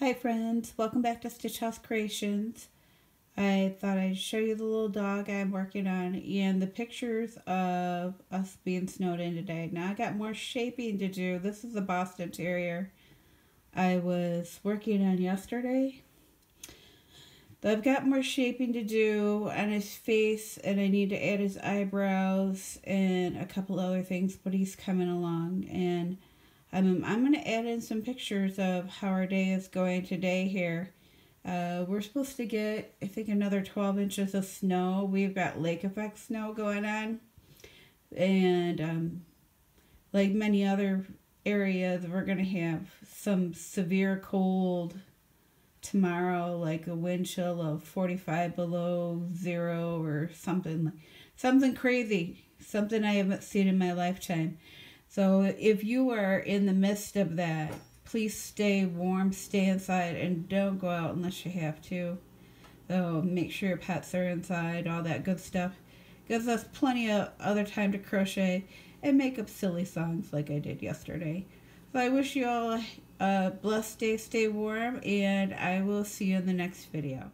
Hi friends, welcome back to Stitch House Creations. I thought I'd show you the little dog I'm working on and the pictures of us being snowed in today. Now I got more shaping to do. This is the Boston Terrier I was working on yesterday. But I've got more shaping to do on his face and I need to add his eyebrows and a couple other things, but he's coming along and um, I'm going to add in some pictures of how our day is going today here. Uh, we're supposed to get, I think, another 12 inches of snow. We've got lake effect snow going on. And um, like many other areas, we're going to have some severe cold tomorrow, like a wind chill of 45 below zero or something, something crazy, something I haven't seen in my lifetime. So if you are in the midst of that, please stay warm, stay inside, and don't go out unless you have to. So make sure your pets are inside, all that good stuff. Gives us plenty of other time to crochet and make up silly songs like I did yesterday. So I wish you all a blessed day, stay warm, and I will see you in the next video.